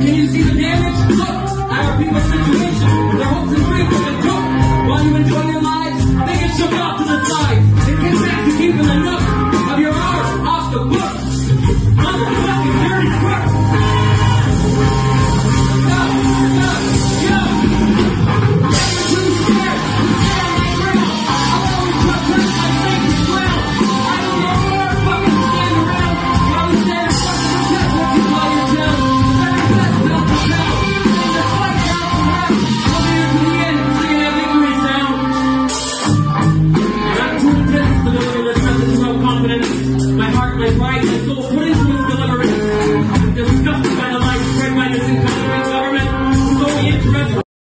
Can you see the damage? Look, I repeat my situation. heart, my mind, my. Put into